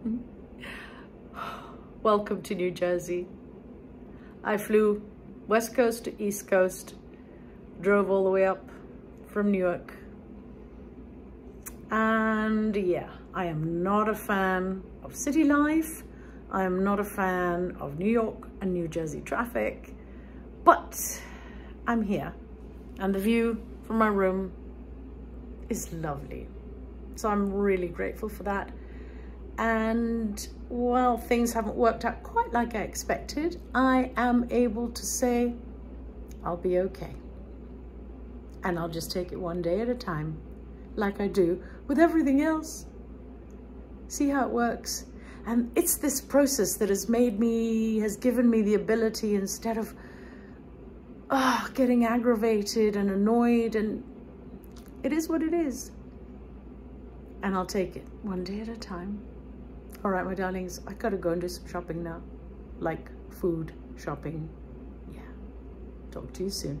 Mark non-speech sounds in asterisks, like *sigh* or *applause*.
*laughs* Welcome to New Jersey. I flew west coast to east coast, drove all the way up from Newark. And yeah, I am not a fan of city life. I am not a fan of New York and New Jersey traffic, but I'm here and the view from my room is lovely. So I'm really grateful for that. And while things haven't worked out quite like I expected, I am able to say, I'll be okay. And I'll just take it one day at a time, like I do with everything else. See how it works? And it's this process that has made me, has given me the ability instead of oh, getting aggravated and annoyed and it is what it is. And I'll take it one day at a time. All right, my darlings, I gotta go and do some shopping now. Like food shopping. Yeah. Talk to you soon.